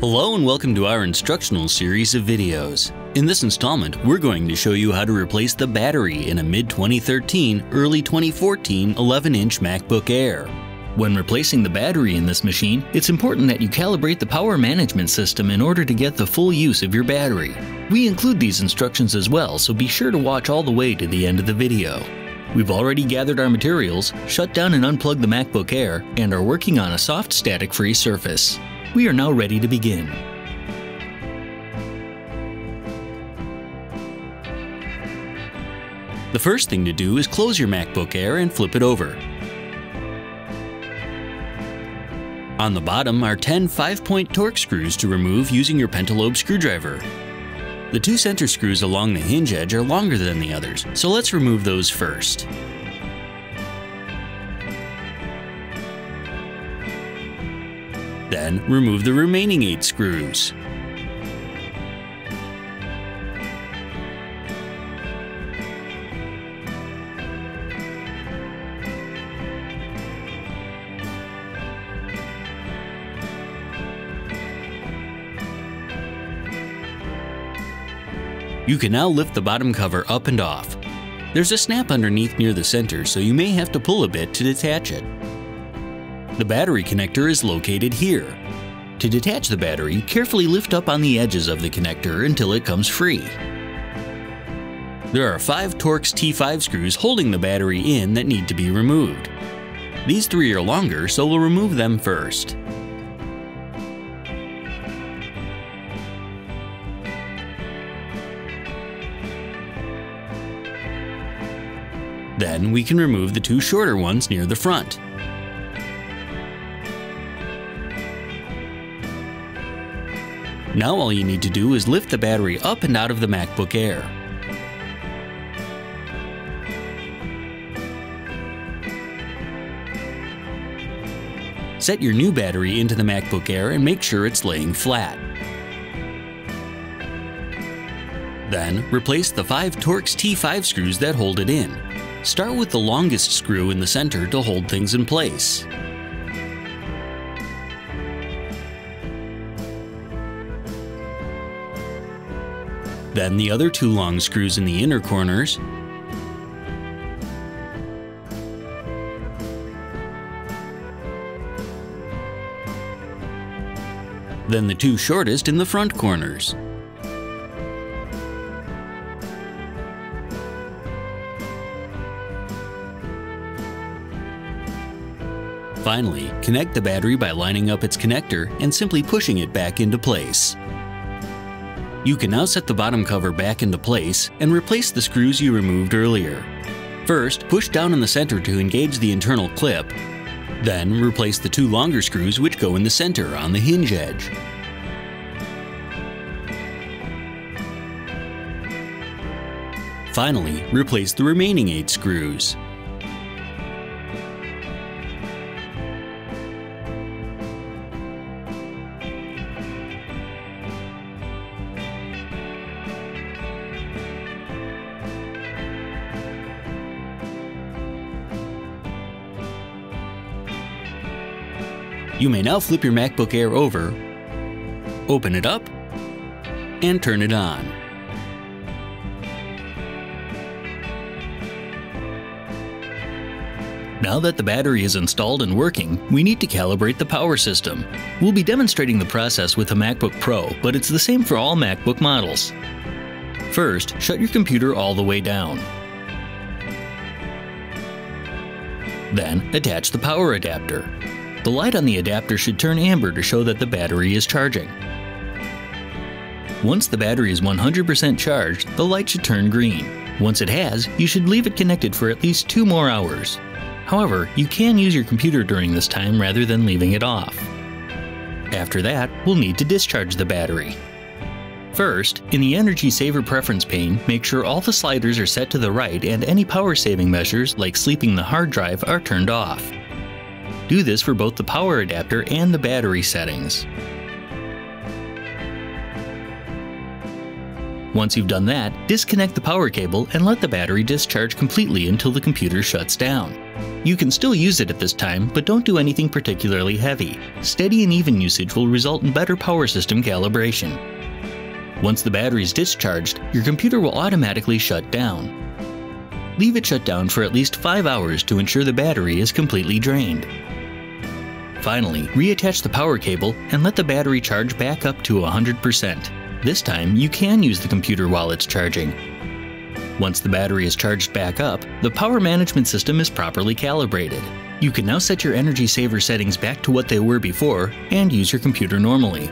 Hello and welcome to our instructional series of videos. In this installment, we're going to show you how to replace the battery in a mid-2013, early 2014 11-inch MacBook Air. When replacing the battery in this machine, it's important that you calibrate the power management system in order to get the full use of your battery. We include these instructions as well, so be sure to watch all the way to the end of the video. We've already gathered our materials, shut down and unplugged the MacBook Air, and are working on a soft static-free surface. We are now ready to begin. The first thing to do is close your MacBook Air and flip it over. On the bottom are 10 5-point Torx screws to remove using your pentalobe screwdriver. The two center screws along the hinge edge are longer than the others, so let's remove those first. Then remove the remaining 8 screws. You can now lift the bottom cover up and off. There's a snap underneath near the center, so you may have to pull a bit to detach it. The battery connector is located here. To detach the battery, carefully lift up on the edges of the connector until it comes free. There are five Torx T5 screws holding the battery in that need to be removed. These three are longer, so we'll remove them first. Then we can remove the two shorter ones near the front. Now all you need to do is lift the battery up and out of the MacBook Air. Set your new battery into the MacBook Air and make sure it's laying flat. Then, replace the five Torx T5 screws that hold it in. Start with the longest screw in the center to hold things in place. Then the other two long screws in the inner corners. Then the two shortest in the front corners. Finally, connect the battery by lining up its connector and simply pushing it back into place. You can now set the bottom cover back into place and replace the screws you removed earlier. First, push down in the center to engage the internal clip. Then, replace the two longer screws which go in the center on the hinge edge. Finally, replace the remaining 8 screws. You may now flip your MacBook Air over, open it up, and turn it on. Now that the battery is installed and working, we need to calibrate the power system. We'll be demonstrating the process with a MacBook Pro, but it's the same for all MacBook models. First, shut your computer all the way down. Then, attach the power adapter. The light on the adapter should turn amber to show that the battery is charging. Once the battery is 100% charged, the light should turn green. Once it has, you should leave it connected for at least two more hours. However, you can use your computer during this time rather than leaving it off. After that, we'll need to discharge the battery. First, in the Energy Saver preference pane, make sure all the sliders are set to the right and any power saving measures, like sleeping the hard drive, are turned off. Do this for both the power adapter and the battery settings. Once you've done that, disconnect the power cable and let the battery discharge completely until the computer shuts down. You can still use it at this time, but don't do anything particularly heavy. Steady and even usage will result in better power system calibration. Once the battery is discharged, your computer will automatically shut down. Leave it shut down for at least 5 hours to ensure the battery is completely drained. Finally, reattach the power cable and let the battery charge back up to 100%. This time, you can use the computer while it's charging. Once the battery is charged back up, the power management system is properly calibrated. You can now set your energy saver settings back to what they were before and use your computer normally.